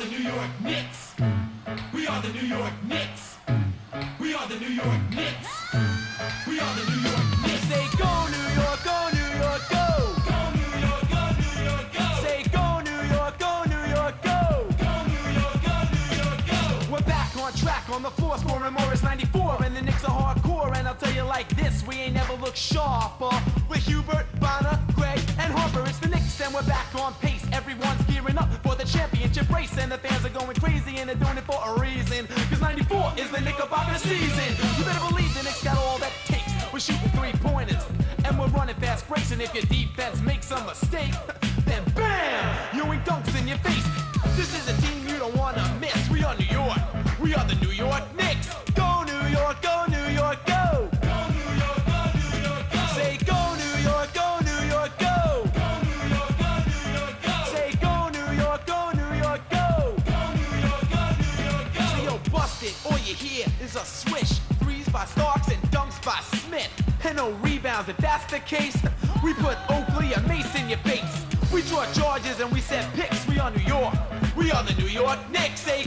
York Knicks. We are the New York Knicks. We are the New York Knicks. We are the New York Knicks. Say go New York, go New York, go. Go New York, go New York, go. Say go New York, go New York, go. Go New York, go New York, go. We're back on track on the floor, scoring Morris 94, and the Knicks are hardcore. And I'll tell you like this, we ain't never looked sharper. With Hubert, Bonner, Gray, and Harper, it's the Knicks, and we're back on pace. Everyone's gearing up for the championship race, and the fans are going crazy, and they're doing it for a reason. Cause 94 is the Knickerbocker season. You better believe the Knicks got all that takes. We're shooting three pointers, and we're running fast breaks, and if your defense makes a mistake, then bam! you ain't dunks in your face. This is a you hear is a swish. Threes by Starks and dunks by Smith. And no rebounds. If that's the case, we put Oakley and Mace in your face. We draw charges and we set picks. We are New York. We are the New York Knicks. Go